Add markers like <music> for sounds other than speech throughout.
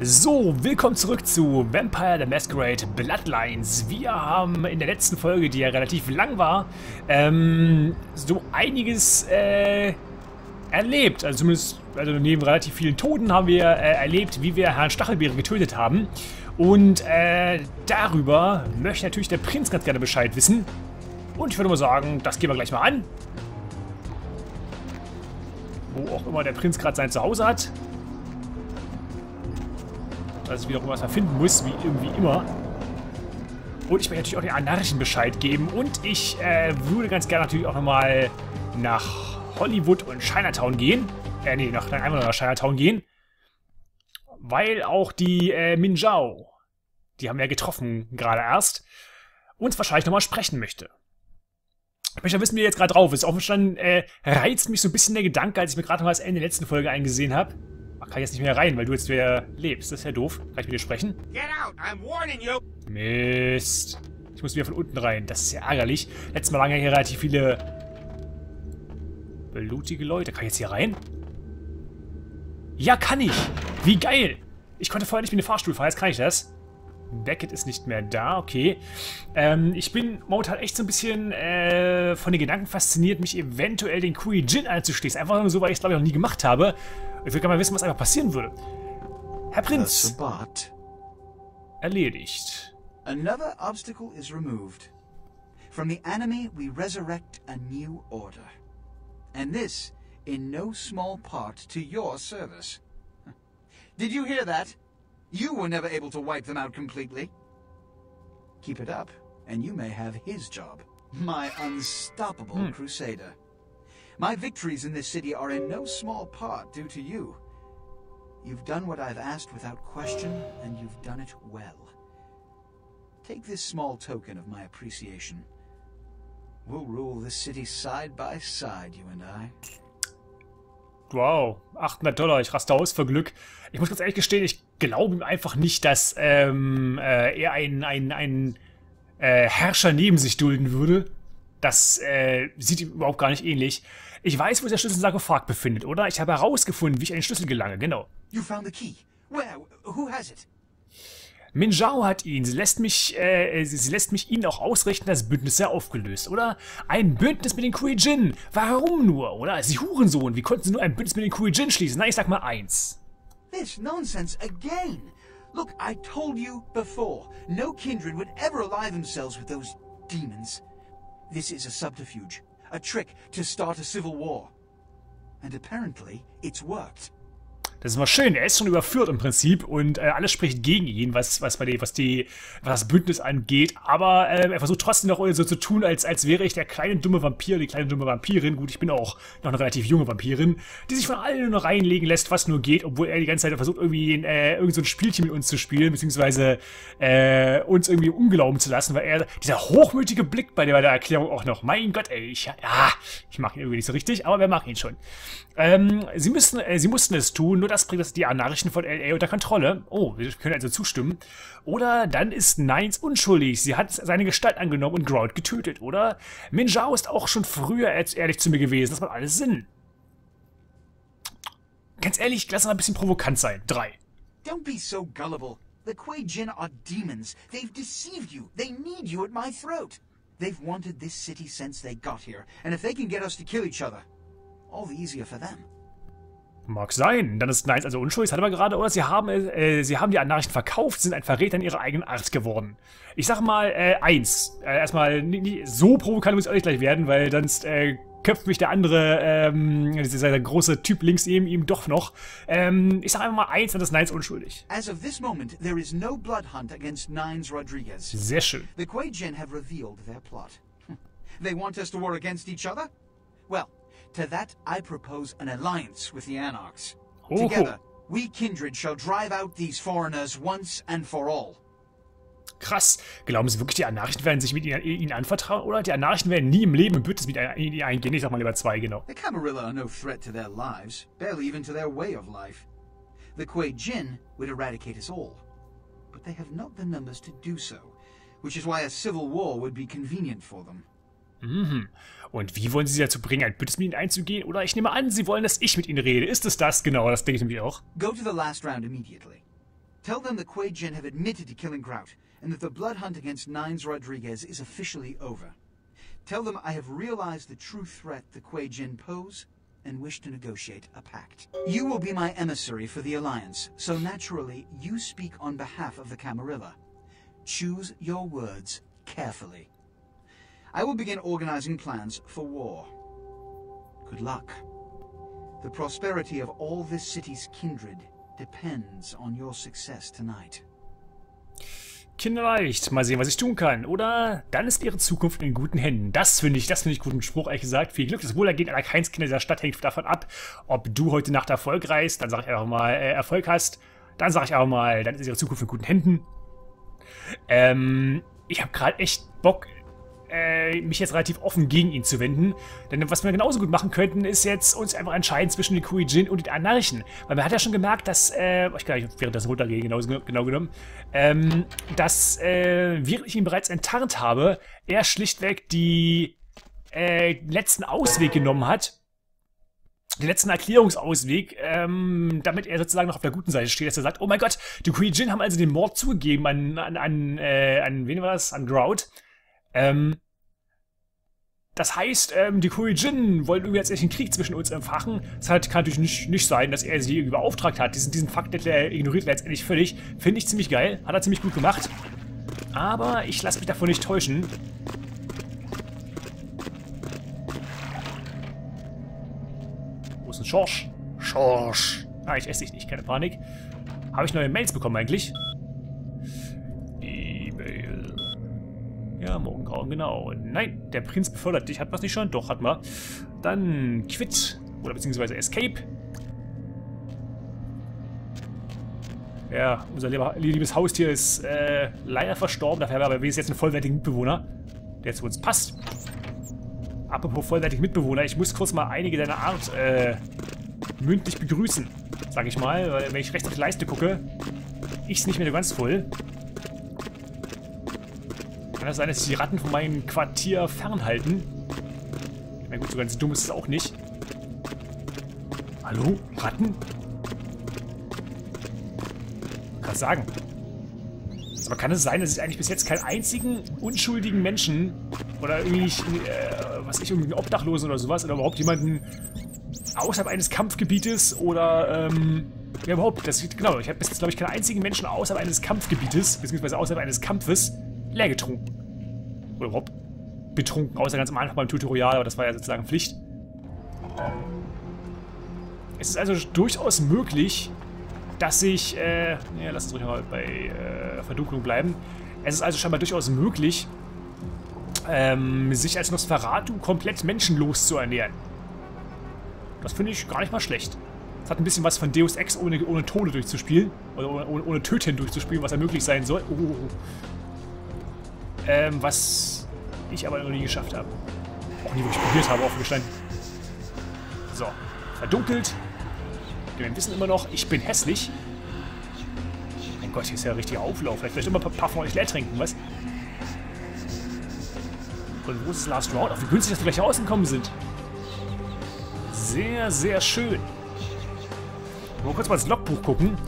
So, willkommen zurück zu Vampire the Masquerade Bloodlines. Wir haben in der letzten Folge, die ja relativ lang war, ähm, so einiges äh, erlebt. Also zumindest also neben relativ vielen Toten haben wir äh, erlebt, wie wir Herrn Stachelbeere getötet haben. Und äh, darüber möchte natürlich der Prinz ganz gerne Bescheid wissen. Und ich würde mal sagen, das gehen wir gleich mal an. Wo auch immer der Prinz gerade sein Zuhause hat dass ich wiederum was erfinden muss, wie irgendwie immer. Und ich möchte natürlich auch den Anarchen Bescheid geben. Und ich äh, würde ganz gerne natürlich auch nochmal nach Hollywood und Chinatown gehen. Äh, nee, nach, einfach nach Chinatown gehen. Weil auch die äh, Minjao, die haben wir ja getroffen gerade erst, uns wahrscheinlich nochmal sprechen möchte. Ich möchte wissen, wie er jetzt gerade drauf ist. Offen schon äh, reizt mich so ein bisschen der Gedanke, als ich mir gerade noch das Ende der letzten Folge eingesehen habe kann jetzt nicht mehr rein, weil du jetzt wieder lebst. Das ist ja doof. Kann ich mit dir sprechen? Mist. Ich muss wieder von unten rein. Das ist ja ärgerlich. Letztes Mal waren ja hier relativ viele blutige Leute. Kann ich jetzt hier rein? Ja, kann ich. Wie geil. Ich konnte vorher nicht mit dem Fahrstuhl fahren. Jetzt kann ich das. Beckett ist nicht mehr da, okay. Ähm, ich bin momentan echt so ein bisschen äh, von den Gedanken fasziniert, mich eventuell den Kui Jin anzuschließen. Einfach nur so, weil ich es glaube ich noch nie gemacht habe. Ich will gerne mal wissen, was einfach passieren würde. Herr Prinz. Erledigt. Another obstacle is removed. From the enemy we resurrect a new order. And this in no small part to your service. Did you hear that? You were never able to wipe them out completely. Keep it up, and you may have his job. My unstoppable hmm. crusader. My victories in this city are in no small part due to you. You've done what I've asked without question, and you've done it well. Take this small token of my appreciation. We'll rule this city side by side, you and I. Wow, 800 Dollar, ich raste aus vor Glück. Ich muss ganz ehrlich gestehen, ich glaube ihm einfach nicht, dass ähm, äh, er einen, einen, einen äh, Herrscher neben sich dulden würde. Das äh, sieht ihm überhaupt gar nicht ähnlich. Ich weiß, wo sich der Schlüssel Sarkophag befindet, oder? Ich habe herausgefunden, wie ich an den Schlüssel gelange, genau. You found the key. Where? Who has it? Minjao hat ihn. Sie lässt mich, äh, sie lässt mich ihnen auch ausrichten, das Bündnis sei aufgelöst, oder? Ein Bündnis mit den Kuijin. Warum nur, oder? Sie Hurensohn. Wie konnten sie nur ein Bündnis mit den Kuijin schließen? Na, ich sag mal eins. This nonsense again. Look, I told you before. No kindred would ever ally themselves with those demons. This is a subterfuge. A trick to start a civil war. And apparently, it's worked. Das ist mal schön. Er ist schon überführt im Prinzip und äh, alles spricht gegen ihn, was, was, bei die, was, die, was das Bündnis angeht. Aber äh, er versucht trotzdem noch so zu tun, als, als wäre ich der kleine dumme Vampir, die kleine dumme Vampirin. Gut, ich bin auch noch eine relativ junge Vampirin, die sich von allen nur reinlegen lässt, was nur geht, obwohl er die ganze Zeit versucht, irgendwie ein, äh, irgend so ein Spielchen mit uns zu spielen, beziehungsweise äh, uns irgendwie unglauben zu lassen, weil er, dieser hochmütige Blick bei der, bei der Erklärung auch noch, mein Gott, ey, ich, ja, ich mag ihn irgendwie nicht so richtig, aber wer mag ihn schon. Ähm, sie, müssen, äh, sie mussten es tun, nur das bringt das die Nachrichten von LA unter Kontrolle. Oh, wir können also zustimmen. Oder dann ist Nines unschuldig. Sie hat seine Gestalt angenommen und Grout getötet. Oder Minjao ist auch schon früher ehrlich zu mir gewesen. Das macht alles Sinn. Ganz ehrlich, lass mal ein bisschen provokant sein. Drei. Don't be so gullible. The Kuei Jin are demons. They've deceived you. They need you at my throat. They've wanted this city since they got here. And if they can get us to kill each other, all the easier for them. Mag sein. Dann ist Nice also unschuldig, das hat er gerade. Oder sie haben, äh, sie haben die Nachrichten verkauft, sind ein Verräter in ihrer eigenen Art geworden. Ich sag mal, äh, eins. Äh, erstmal, so provokant muss ich auch nicht gleich werden, weil sonst äh, köpft mich der andere, ähm, dieser große Typ links neben ihm doch noch. Ähm, ich sag einfach mal eins, dann ist Nines unschuldig. As of this moment, there is no blood hunt against Nines Rodriguez. Sehr schön. The Kuei Jin have revealed their plot. They want us to war against each other? Well, To that, I propose an alliance with the Anarchs. Oh. Together, we kindred shall drive out these foreigners once and for all. Krass. Glauben Sie wirklich, die Anarchen werden sich mit Ihnen, Ihnen anvertrauen? Oder die Anarchen werden nie im Leben ein Bündnis mit Ihnen eingehen? Ich sag mal lieber zwei, genau. The Camarilla are no threat to their lives, barely even to their way of life. The Kuei Jin would eradicate us all. But they have not the numbers to do so, which is why a civil war would be convenient for them. Mhm. Und wie wollen Sie sie dazu bringen, ein Bündnis mit ihnen einzugehen? Oder ich nehme an, Sie wollen, dass ich mit ihnen rede. Ist es das? Genau, das denke ich nämlich auch. Go to the last round immediately. Tell them the Kuei Jin have admitted to killing Grout, and that the blood hunt against Nines Rodriguez is officially over. Tell them I have realized the true threat the Kuei Jin pose and wish to negotiate a pact. You will be my emissary for the Alliance, so naturally you speak on behalf of the Camarilla. Choose your words carefully. I will begin organizing plans for war. Good luck. The prosperity of all this city's kindred depends on your success tonight. Kinderleicht, mal sehen, was ich tun kann. Oder dann ist ihre Zukunft in guten Händen. Das finde ich, das finde ich guten Spruch, ehrlich gesagt. Viel Glück, das Wohlergehen aller Keinskinder dieser Stadt hängt davon ab, ob du heute Nacht Erfolg reist. Dann sage ich einfach mal, äh, Erfolg hast. Dann sage ich auch mal, dann ist ihre Zukunft in guten Händen. Ähm, ich habe gerade echt Bock, äh, mich jetzt relativ offen gegen ihn zu wenden. Denn was wir genauso gut machen könnten, ist jetzt uns einfach entscheiden zwischen den Kuijin und den Anarchen. Weil man hat ja schon gemerkt, dass, äh, ich kann während das runtergehe, genau, genau genommen, ähm, dass, äh, während ich ihn bereits enttarnt habe, er schlichtweg die, äh, letzten Ausweg genommen hat, den letzten Erklärungsausweg, ähm, damit er sozusagen noch auf der guten Seite steht, dass er sagt, oh mein Gott, die Kuijin haben also den Mord zugegeben an, an, an, äh, an wen war das? An Grout. Ähm, das heißt, ähm, die Kuijin wollen irgendwie jetzt echt einen Krieg zwischen uns entfachen. Das halt, kann natürlich nicht, nicht sein, dass er sie irgendwie beauftragt hat. Diesen, diesen Fakt der ignoriert er letztendlich völlig. Finde ich ziemlich geil. Hat er ziemlich gut gemacht. Aber ich lasse mich davon nicht täuschen. Wo ist ein Schorsch? Schorsch. Ah, ich esse dich nicht, keine Panik. Habe ich neue Mails bekommen eigentlich? Ja, Morgengrauen, genau. Nein, der Prinz befördert dich. Hat was nicht schon? Doch, hat man. Dann Quit. Oder beziehungsweise Escape. Ja, unser liebes Haustier ist äh, leider verstorben. Dafür haben wir aber wenigstens jetzt einen vollwertigen Mitbewohner, der zu uns passt. Apropos vollwertigen Mitbewohner, ich muss kurz mal einige deiner Art äh, mündlich begrüßen, sag ich mal. Weil wenn ich rechts auf die Leiste gucke, ist nicht mehr so ganz voll. Kann das sein, dass die Ratten von meinem Quartier fernhalten? Na gut, so ganz dumm ist es auch nicht. Hallo? Ratten? Kann sagen. Aber kann es sein, dass ich eigentlich bis jetzt keinen einzigen unschuldigen Menschen oder irgendwie, nicht, äh, was ich, irgendwie einen Obdachlosen oder sowas oder überhaupt jemanden außerhalb eines Kampfgebietes oder, ähm, ja überhaupt, das, genau, ich habe bis jetzt, glaube ich, keinen einzigen Menschen außerhalb eines Kampfgebietes, beziehungsweise außerhalb eines Kampfes, leer getrunken. Oder überhaupt betrunken, außer ganz am Anfang beim Tutorial, aber das war ja sozusagen Pflicht. Es ist also durchaus möglich, dass ich, äh, ja, lass uns ruhig mal bei äh, Verdunklung bleiben. Es ist also scheinbar durchaus möglich, ähm, sich als Nosferatu komplett menschenlos zu ernähren. Das finde ich gar nicht mal schlecht. Es hat ein bisschen was von Deus Ex ohne, ohne Tode durchzuspielen. Oder ohne, ohne Töten durchzuspielen, was ja möglich sein soll. Oh. Ähm, was ich aber noch nie geschafft habe. Auch nie wirklich probiert habe, offen gestanden. So, verdunkelt. Wir wissen immer noch, ich bin hässlich. Mein Gott, hier ist ja ein richtiger Auflauf. Vielleicht, vielleicht immer ein paar von euch leer trinken, was? Und wo ist das Last Round? Auch wie günstig, dass wir gleich rausgekommen sind. Sehr, sehr schön. Mal kurz mal ins Logbuch gucken.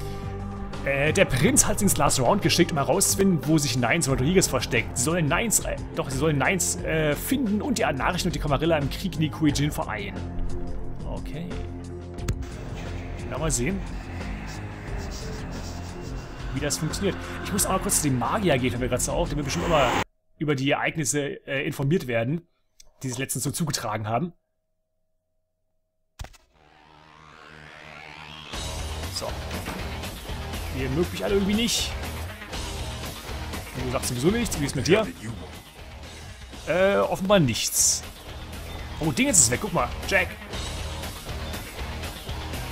Äh, der Prinz hat sie ins Last Round geschickt, um herauszufinden, wo sich Nines Rodriguez versteckt. Sie sollen Nines, äh, doch, sie sollen Nines äh, finden und die Anarchen und die Kamarilla im Krieg in die Kuijin vereinen. Okay. Ja, mal sehen, wie das funktioniert. Ich muss auch mal kurz zu dem Magier gehen, wenn wir gerade so auf, der wir bestimmt immer über die Ereignisse äh, informiert werden, die sich letztens so zugetragen haben. So. Ihr mögt mich alle irgendwie nicht. Du sagst sowieso nichts. Wie ist mit dir? Äh, offenbar nichts. Oh, Ding ist weg. Guck mal. Jack.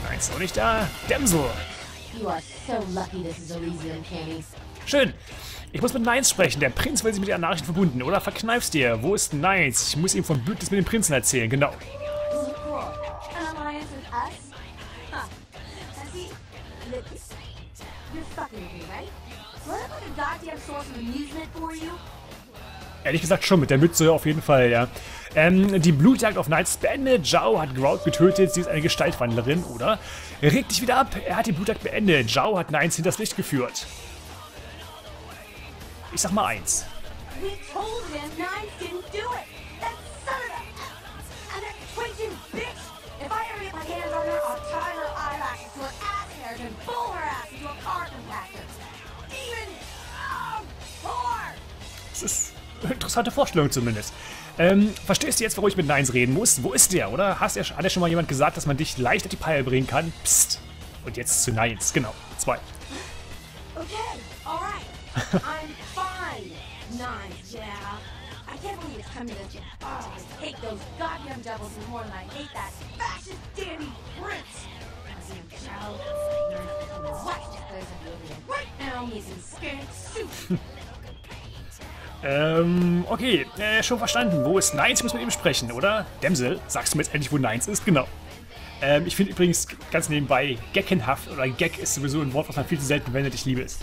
Nein, ist auch nicht da. Damsel. Schön. Ich muss mit Nines sprechen. Der Prinz will sich mit der Nachricht verbunden. Oder verkneifst dir. Wo ist Nines? Ich muss ihm vom Bündnis mit dem Prinzen erzählen. Genau. Ehrlich gesagt schon, mit der Mütze auf jeden Fall, ja. Ähm, die Blutjagd auf Knights ist beendet. Zhao hat Grout getötet. Sie ist eine Gestaltwandlerin, oder? Reg dich wieder ab. Er hat die Blutjagd beendet. Zhao hat Nines hinters Licht geführt. Ich sag mal eins. We told him Nines didn't do it. Das ist eine interessante Vorstellung zumindest. Ähm, verstehst du jetzt, warum ich mit Nines reden muss? Wo ist der, oder? Hast ja, hat ja schon mal jemand gesagt, dass man dich leicht auf die Peile bringen kann? Psst. Und jetzt zu Nines. Genau. Zwei. Okay, alright. I'm fine. Nines, yeah. I can't believe it's coming to. Oh, I hate those goddamn devils more than I hate that fascist Danny Prince. Right now, he's in skank suit. Ähm, okay, äh, schon verstanden. Wo ist Nines? Ich muss mit ihm sprechen, oder? Dämsel, sagst du mir jetzt endlich, wo Nines ist? Genau. Ähm, ich finde übrigens ganz nebenbei geckenhaft, oder Gag ist sowieso ein Wort, was man viel zu selten verwendet. Ich liebe es.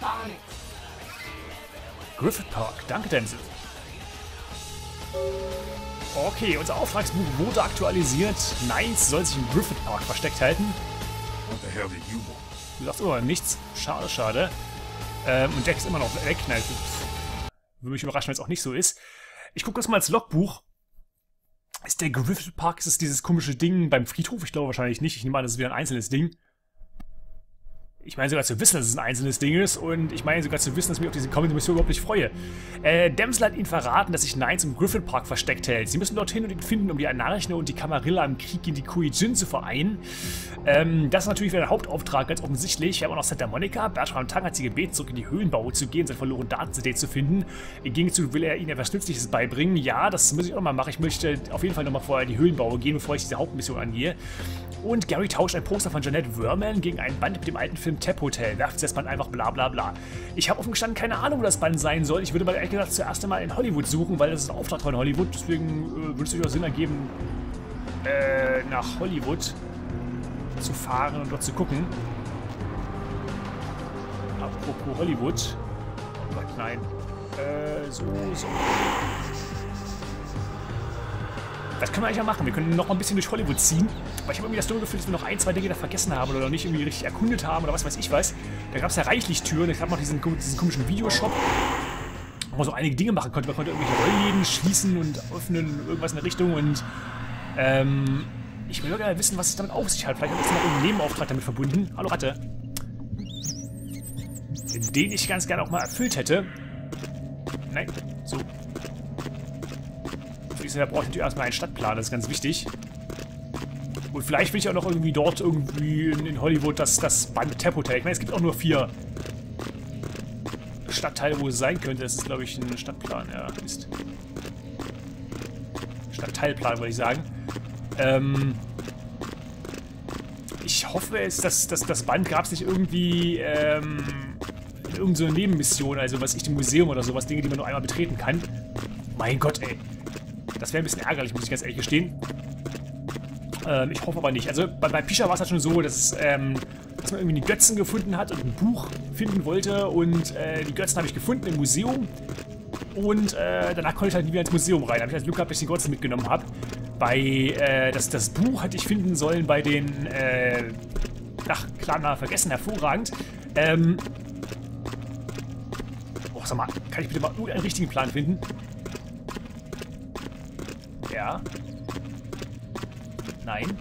Bonnet. Griffith Park. Danke, Denzel. Okay, unser Auftragsbuch wurde aktualisiert. Nice soll sich im Griffith Park versteckt halten. What the hell did you want? Du sagst immer nichts. Schade, schade. Ähm, und Jack ist immer noch weg. Nein, würde mich überraschen, wenn es auch nicht so ist. Ich gucke das mal ins Logbuch. Ist der Griffith Park, ist es dieses komische Ding beim Friedhof? Ich glaube wahrscheinlich nicht. Ich nehme an, das ist wieder ein einzelnes Ding. Ich meine sogar zu wissen, dass es ein einzelnes Ding ist und ich meine sogar zu wissen, dass ich mich auf diese Comedy-Mission überhaupt nicht freue. Äh, Dämsel hat ihnen verraten, dass sich Nines im Griffin Park versteckt hält. Sie müssen dorthin und ihn finden, um die Anarchen und die Camarilla im Krieg gegen die Kuijin zu vereinen. Ähm, das ist natürlich wieder der Hauptauftrag, ganz offensichtlich. Wir haben auch noch Santa Monica. Bertram Tang hat sie gebeten, zurück in die Höhlenbau zu gehen, seine verlorenen Daten-CD zu finden. Im Gegenzug will er ihnen etwas Nützliches beibringen. Ja, das muss ich auch mal machen. Ich möchte auf jeden Fall nochmal vorher in die Höhlenbau gehen, bevor ich diese Hauptmission angehe. Und Gary tauscht ein Poster von Jeanette Werman gegen ein Band mit dem alten Film Tap Hotel. Werft das Band einfach bla bla bla. Ich habe offen gestanden keine Ahnung, wo das Band sein soll. Ich würde mal ehrlich gesagt zuerst einmal in Hollywood suchen, weil das ist ein Auftrag von Hollywood. Deswegen äh, würde es durchaus Sinn ergeben, äh, nach Hollywood zu fahren und dort zu gucken. Apropos Hollywood. Oh Gott, nein. Äh, so, so. Das können wir eigentlich ja machen. Wir können noch mal ein bisschen durch Hollywood ziehen. Aber ich habe irgendwie das dumme Gefühl, dass wir noch ein, zwei Dinge da vergessen haben oder noch nicht irgendwie richtig erkundet haben oder was weiß ich was. Da gab es ja reichlich Türen. Es gab noch diesen, diesen komischen Videoshop, wo man so einige Dinge machen konnte. Man konnte irgendwelche Rollläden schließen und öffnen, irgendwas in der Richtung. Und ähm, ich will gerne wissen, was es damit auf sich hat. Vielleicht hat es noch irgendeinen Nebenauftrag damit verbunden. Hallo Ratte. Den ich ganz gerne auch mal erfüllt hätte. Nein, so da brauche ich natürlich erstmal einen Stadtplan, das ist ganz wichtig. Und vielleicht will ich auch noch irgendwie dort irgendwie in, Hollywood das, das Band Tap. Ich meine, es gibt auch nur vier Stadtteile, wo es sein könnte. Das ist, glaube ich, ein Stadtplan. Ja, ist. Stadtteilplan, würde ich sagen. Ähm, ich hoffe es, dass, dass das Band gab es nicht irgendwie ähm, in irgendeiner Nebenmission, also was ich, dem Museum oder sowas, Dinge, die man nur einmal betreten kann. Mein Gott, ey. Das wäre ein bisschen ärgerlich, muss ich ganz ehrlich gestehen. Ähm, ich hoffe aber nicht. Also bei, bei Pisha war es halt schon so, dass, ähm, dass man irgendwie die Götzen gefunden hat und ein Buch finden wollte. Und äh, die Götzen habe ich gefunden im Museum. Und äh, danach konnte ich halt nie wieder ins Museum rein. Da habe ich halt Glück gehabt, dass ich die Götzen mitgenommen habe. Bei, äh, das, das Buch hatte ich finden sollen bei den, äh, ach, klar, mal vergessen, hervorragend. Ähm, oh, sag mal, kann ich bitte mal einen richtigen Plan finden? Ja. Nein.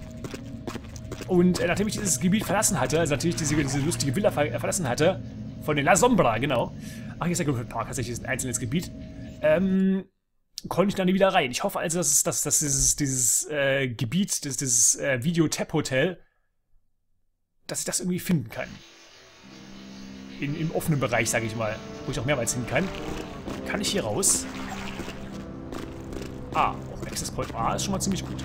Und äh, nachdem ich dieses Gebiet verlassen hatte, also natürlich diese, diese lustige Villa ver äh, verlassen hatte, von den La Sombra, genau. Ach, hier ist der Griffith Park, tatsächlich ist ein einzelnes Gebiet. Ähm, konnte ich da nie wieder rein. Ich hoffe also, dass, dass, dass dieses, dieses äh, Gebiet, dieses, dieses äh, Video-Tap-Hotel, dass ich das irgendwie finden kann. In, Im offenen Bereich, sage ich mal, wo ich auch mehrmals hin kann. Kann ich hier raus? Ah, Access Point A ist schon mal ziemlich gut.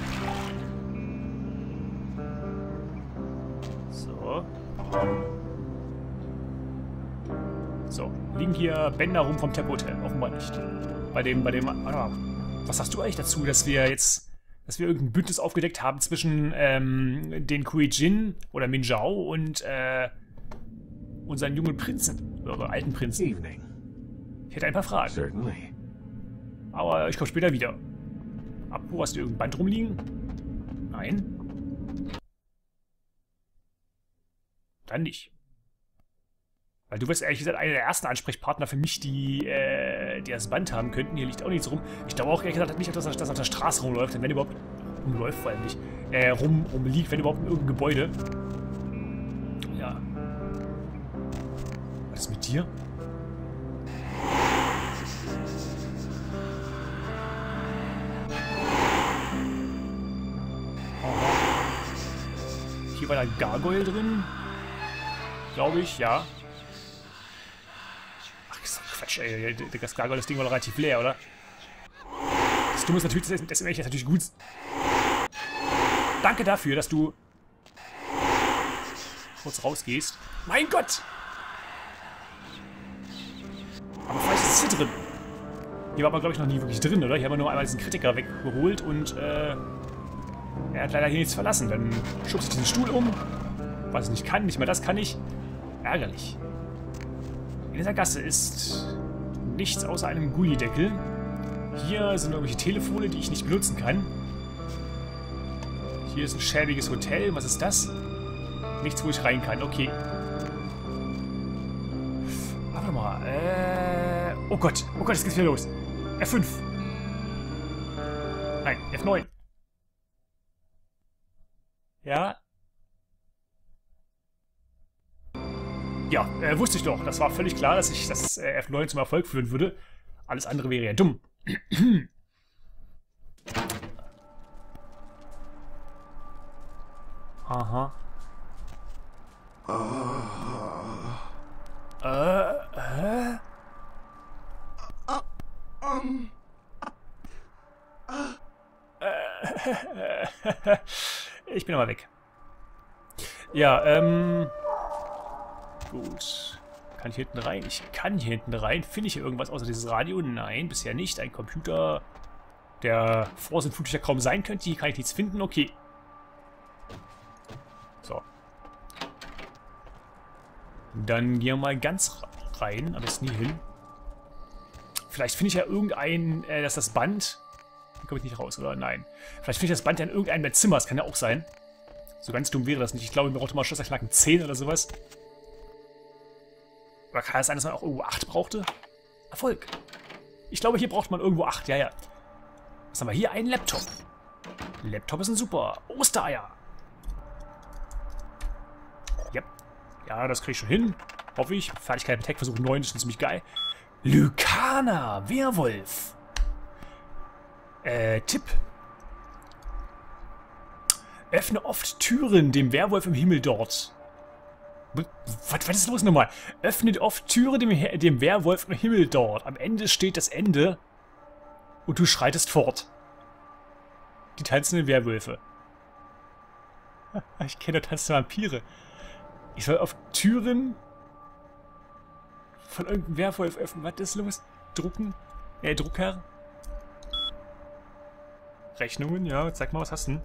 So. So, liegen hier Bänder rum vom Tempo Hotel? Offenbar nicht. Bei dem, bei dem, ah, was sagst du eigentlich dazu, dass wir jetzt, dass wir irgendein Bündnis aufgedeckt haben zwischen ähm, den Kui Jin oder Min Zhao und äh, unseren jungen Prinzen, oder alten Prinzen? Evening. Ich hätte ein paar Fragen. Certainly. Aber ich komme später wieder. Apropos, hast du irgendein Band rumliegen? Nein. Dann nicht. Weil du wirst ehrlich gesagt einer der ersten Ansprechpartner für mich, die, äh, die das Band haben könnten. Hier liegt auch nichts rum. Ich glaube auch ehrlich gesagt nicht, dass das auf der Straße rumläuft, denn wenn überhaupt rumläuft, vor allem nicht. Äh, rum, rumliegt, wenn überhaupt in irgendeinem Gebäude. Ja. Was ist mit dir? War da Gargoyle drin. Glaube ich, ja. Ach, ist doch Quatsch, ey. Das Gargoyle, das Ding war doch relativ leer, oder? Das Dumme ist natürlich, das, das ist natürlich gut. Danke dafür, dass du kurz rausgehst. Mein Gott! Aber vielleicht ist es hier drin. Hier war man, glaube ich, noch nie wirklich drin, oder? Hier haben wir nur einmal diesen Kritiker weggeholt und, äh... Er hat leider hier nichts verlassen. Dann schubst ich diesen Stuhl um. Was ich nicht kann, nicht mehr das kann ich. Ärgerlich. In dieser Gasse ist nichts außer einem Gullideckel. Hier sind irgendwelche Telefone, die ich nicht benutzen kann. Hier ist ein schäbiges Hotel. Was ist das? Nichts, wo ich rein kann. Okay. Warte mal. Äh... Oh Gott. Oh Gott, es geht wieder los. F5. Nein, F9. Ja, äh, wusste ich doch. Das war völlig klar, dass ich das äh, F9 zum Erfolg führen würde. Alles andere wäre ja dumm. <clears throat> Aha. Äh, äh? Äh, <laughs> ich bin aber weg. Ja, ähm... Gut. Kann ich hier hinten rein? Ich kann hier hinten rein. Finde ich hier irgendwas außer dieses Radio? Nein, bisher nicht. Ein Computer, der vorsintflutig ja kaum sein könnte. Hier kann ich nichts finden. Okay. So. Dann gehen wir mal ganz rein. Aber ist nie hin. Vielleicht finde ich ja irgendein, äh, dass das Band... Hier komme ich nicht raus, oder? Nein. Vielleicht finde ich das Band ja in irgendeinem Zimmer. Das kann ja auch sein. So ganz dumm wäre das nicht. Ich glaube, mir brauchte mal Schlösserknacken 10 oder sowas. Oder kann es sein, dass man auch irgendwo 8 brauchte? Erfolg. Ich glaube, hier braucht man irgendwo 8. Ja, ja. Was haben wir hier? Ein Laptop. Laptop ist ein super. Ostereier. Yep. Ja, das kriege ich schon hin. Hoffe ich. Fertigkeit mit Tech-Versuch 9 ist schon ziemlich geil. Lykana, Werwolf. Äh, Tipp. Öffne oft Türen dem Werwolf im Himmel dort. Was, was ist los nochmal? Öffnet oft Türen dem, dem Werwolf im Himmel dort. Am Ende steht das Ende und du schreitest fort. Die tanzenden Werwölfe. <laughs> Ich kenne tanzende Vampire. Ich soll auf Türen von irgendeinem Werwolf öffnen. Was ist los? Drucken? Äh, Drucker? Rechnungen, ja. Zeig mal, was hast du denn?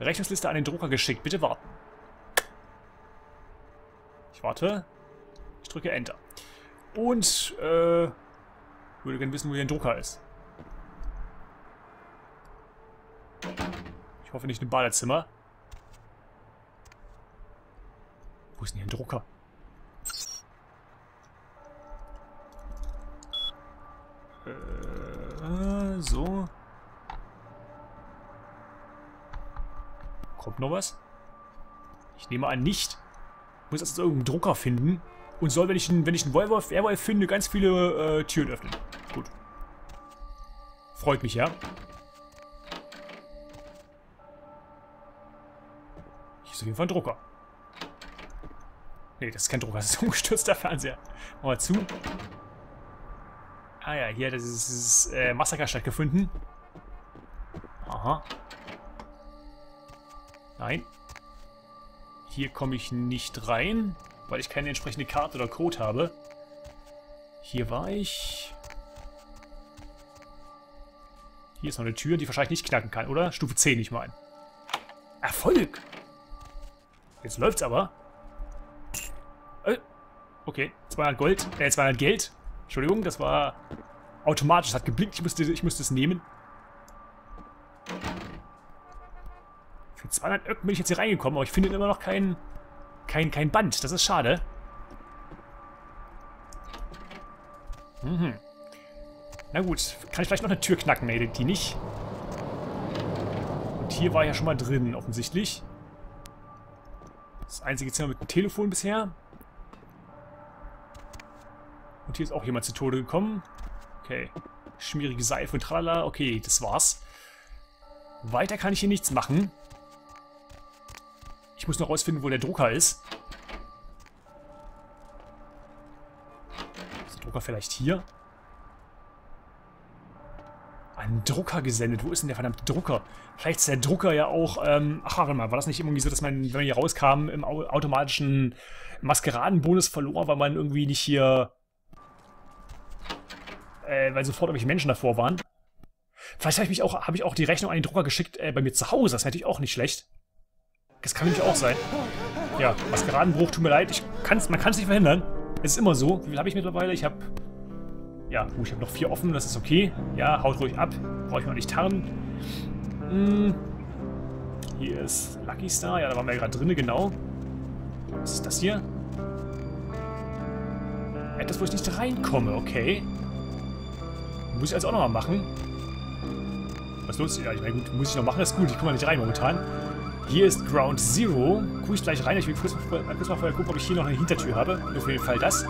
Rechnungsliste an den Drucker geschickt. Bitte warten. Ich warte. Ich drücke Enter. Und, äh, würde gerne wissen, wo hier ein Drucker ist. Ich hoffe nicht im Badezimmer. Wo ist denn hier ein Drucker? Äh, so. Kommt noch was? Ich nehme an, nicht. Muss jetzt irgendeinen Drucker finden. Und soll, wenn ich einen, wenn ich einen Werwolf, Werwolf finde, ganz viele äh, Türen öffnen. Gut. Freut mich, ja. Hier ist auf jeden Fall ein Drucker. Nee, das ist kein Drucker, das ist ein <laughs> umgestürzter Fernseher. Machen wir zu. Ah ja, hier hat dieses äh, Massaker stattgefunden. Aha. Nein. Hier komme ich nicht rein. weil ich keine entsprechende Karte oder Code habe. Hier war ich. Hier ist noch eine Tür, die wahrscheinlich nicht knacken kann, oder? Stufe 10, ich meine. Erfolg! Jetzt läuft's aber. Äh, okay, 200 Gold, äh, 200 Geld. Entschuldigung, das war automatisch, das hat geblinkt, ich musste, ich musste es nehmen. Für 200 Öcken bin ich jetzt hier reingekommen, aber ich finde immer noch kein, kein, kein Band. Das ist schade. Mhm. Na gut, kann ich vielleicht noch eine Tür knacken? Nee, die nicht. Und hier war ich ja schon mal drin, offensichtlich. Das einzige Zimmer mit dem Telefon bisher. Und hier ist auch jemand zu Tode gekommen. Okay. Schmierige Seife und tralala. Okay, das war's. Weiter kann ich hier nichts machen. Ich muss noch rausfinden, wo der Drucker ist. Ist der Drucker vielleicht hier? Ein Drucker gesendet. Wo ist denn der verdammte Drucker? Vielleicht ist der Drucker ja auch... Ähm, ach, warte mal. War das nicht irgendwie so, dass man, wenn man hier rauskam, im automatischen Maskeradenbonus verlor, weil man irgendwie nicht hier... Äh, weil sofort irgendwelche Menschen davor waren? Vielleicht habe ich, auch, hab ich auch die Rechnung an den Drucker geschickt äh, bei mir zu Hause. Das ist natürlich auch nicht schlecht. Das kann nämlich auch sein. Ja, Maskeradenbruch, tut mir leid. Ich kann's, man kann es nicht verhindern. Es ist immer so. Wie viel habe ich mittlerweile? Ich habe... Ja, gut, ich habe noch vier offen. Das ist okay. Ja, haut ruhig ab. Brauche ich noch nicht tarnen. Hm. Hier ist Lucky Star. Ja, da waren wir ja gerade drin, genau. Was ist das hier? Etwas, wo ich nicht reinkomme, okay. Muss ich also auch nochmal machen. Was los? Ja, ich meine, gut, muss ich noch machen, das ist gut. Ich komme mal nicht rein momentan. Hier ist Ground Zero. Gucke ich gleich rein. Ich will kurz mal, kurz mal vorher gucken, ob ich hier noch eine Hintertür habe. Nur für den Fall das.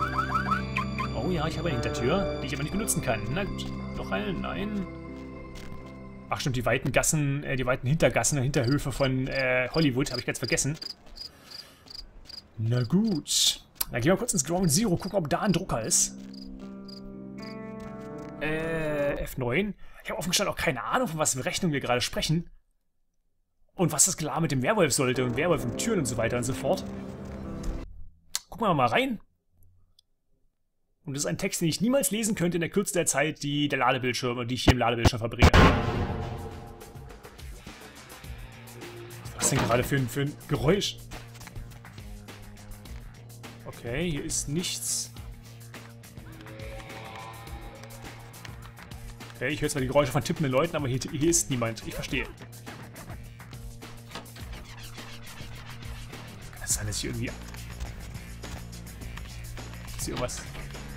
Oh ja, ich habe eine Hintertür, die ich aber nicht benutzen kann. Na gut. Noch eine? Nein. Ach stimmt, die weiten Gassen, äh, die weiten Hintergassen und Hinterhöfe von äh, Hollywood habe ich ganz vergessen. Na gut. Dann gehen wir kurz ins Ground Zero, gucken, ob da ein Drucker ist. Äh, F9. Ich habe offen gestanden auch keine Ahnung, von was für Rechnung wir gerade sprechen. Und was das klar mit dem Werwolf sollte und Werwolf und Türen und so weiter und so fort. Gucken wir mal rein. Und das ist ein Text, den ich niemals lesen könnte in der Kürze der Zeit, die der Ladebildschirm, die ich hier im Ladebildschirm verbringe. Was ist denn gerade für ein, für ein Geräusch? Okay, hier ist nichts. Okay, ich höre zwar die Geräusche von tippenden Leuten, aber hier, hier ist niemand. Ich verstehe. Kann sein, dass hier irgendwie... Dass hier irgendwas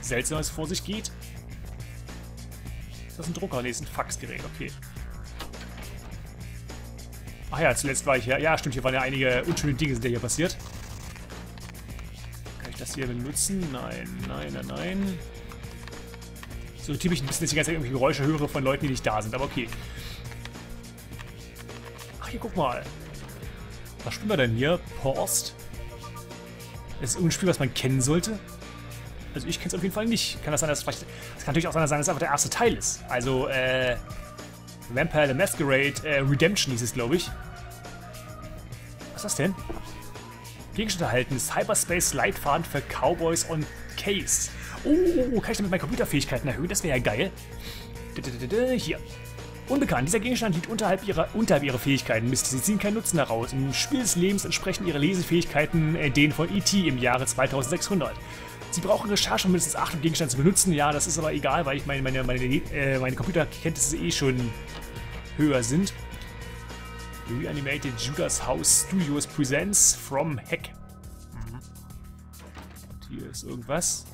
Seltsames vor sich geht? Ist das ein Drucker? Ne, ist ein Faxgerät. Okay. Ach ja, zuletzt war ich ja... Ja, stimmt, hier waren ja einige unschöne Dinge, sind ja hier passiert. Kann ich das hier benutzen? Nein, nein, nein, nein. So typisch ein bisschen, dass ich die ganze Zeit irgendwelche Geräusche höre von Leuten, die nicht da sind, aber okay. Ach, hier, guck mal. Was spielen wir denn hier? Post. Das ist ein Spiel, was man kennen sollte. Also ich kenne es auf jeden Fall nicht. Kann das sein, dass vielleicht... Das kann natürlich auch sein, dass es einfach der erste Teil ist. Also, äh... Vampire the Masquerade äh, Redemption hieß es, glaube ich. Was ist das denn? Gegenstand erhalten. Cyberspace Leitfaden für Cowboys on Case. Oh, kann ich damit meine Computerfähigkeiten erhöhen? Das wäre ja geil. Hier. Unbekannt. Dieser Gegenstand liegt unterhalb ihrer, unterhalb ihrer Fähigkeiten. Mist, sie ziehen keinen Nutzen daraus. Im Spiel des Lebens entsprechen ihre Lesefähigkeiten äh, denen von E.T. im Jahre 2600. Sie brauchen Recherche, um mindestens 8 um Gegenstand zu benutzen. Ja, das ist aber egal, weil ich meine, meine, meine, äh, meine Computerkenntnisse eh schon höher sind. Reanimated Judas House Studios Presents from Heck. Mhm. Hier ist irgendwas.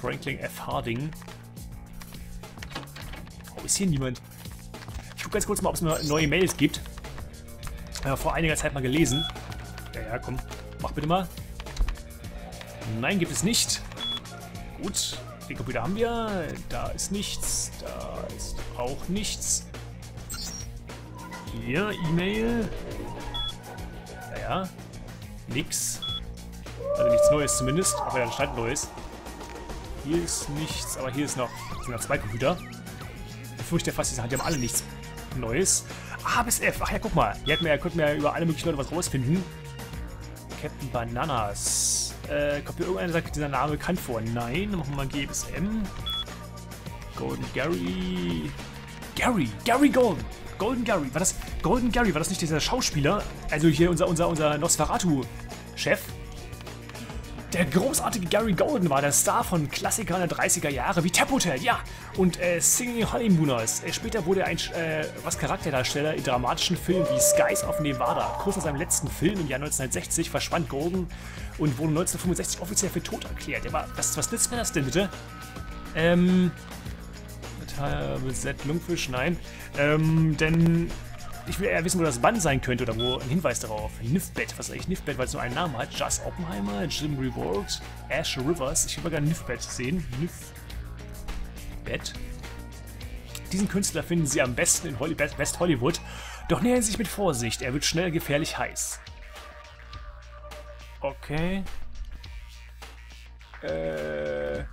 Franklin F. Harding. Ist hier niemand? Ich gucke ganz kurz mal, ob es neue Mails gibt. Ja, vor einiger Zeit mal gelesen. Ja, ja, komm. Mach bitte mal. Nein, gibt es nicht. Gut. Den Computer haben wir. Da ist nichts. Da ist auch nichts. Hier, E-Mail. Ja, ja. Nix. Also nichts Neues zumindest. Aber ja, da Neues. Hier ist nichts, aber hier ist noch, sind noch zwei Computer. Ich fürchte fast, die haben alle nichts Neues. A bis F. Ach ja, guck mal. Hier hätten wir, könnten über alle möglichen Leute was rausfinden. Captain Bananas. Äh, kommt mir irgendeiner sagt dieser Name bekannt vor? Nein, machen wir mal GBSM. Golden Gary. Gary, Gary Golden. Golden Gary. War das Golden Gary? War das nicht dieser Schauspieler? Also hier unser, unser, unser Nosferatu-Chef? Der großartige Gary Golden war der Star von Klassikern der 30er Jahre wie Tap Hotel, ja, und äh, Singing Honeymooners. Äh, später wurde er ein äh, was Charakterdarsteller in dramatischen Filmen wie Skies of Nevada. Kurz nach seinem letzten Film im Jahr 1960 verschwand Golden und wurde 1965 offiziell für tot erklärt. Er war, was, was nützt mir das denn bitte? Ähm, mit Z Lungfisch, nein. Ähm, denn ich will eher wissen, wo das Band sein könnte oder wo ein Hinweis darauf. Nifbet, was ist eigentlich Nifbet, weil es nur einen Namen hat? Just Oppenheimer, Jim Revolt, Ash Rivers. Ich will mal gerne Nifbet sehen. Nifbet. Diesen Künstler finden Sie am besten in Holly West Hollywood. Doch nähern Sie sich mit Vorsicht, er wird schnell gefährlich heiß. Okay. Äh.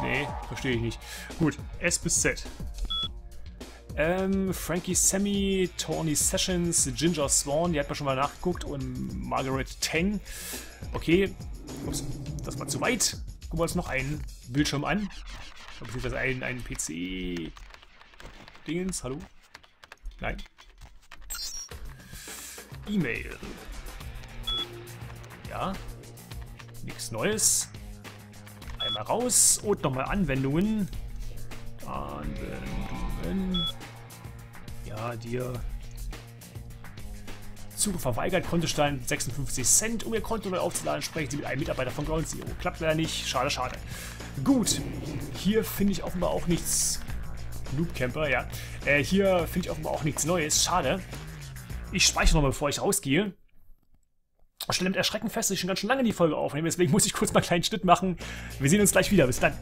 Nee, verstehe ich nicht. Gut, S bis Z. Ähm, Frankie Sammy, Tony Sessions, Ginger Swan, die hat man schon mal nachgeguckt und Margaret Tang. Okay, ups, das war zu weit. Gucken wir uns noch einen Bildschirm an. Beziehungsweise einen, einen PC-Dingens. Hallo? Nein. E-Mail. Ja. Nichts Neues. Einmal raus und nochmal Anwendungen. Anwendungen. Ja, dir. Zugriff verweigert, Kontostand 56 Cent. Um Ihr Konto neu aufzuladen, sprechen Sie mit einem Mitarbeiter von Ground Zero. Klappt leider nicht. Schade, schade. Gut. Hier finde ich offenbar auch nichts. Noob Camper, ja. Äh, hier finde ich offenbar auch nichts Neues. Schade. Ich speichere nochmal, bevor ich rausgehe. Stelle mit Erschrecken fest, dass ich schon ganz schön lange die Folge aufnehme. Deswegen muss ich kurz mal einen kleinen Schnitt machen. Wir sehen uns gleich wieder. Bis dann.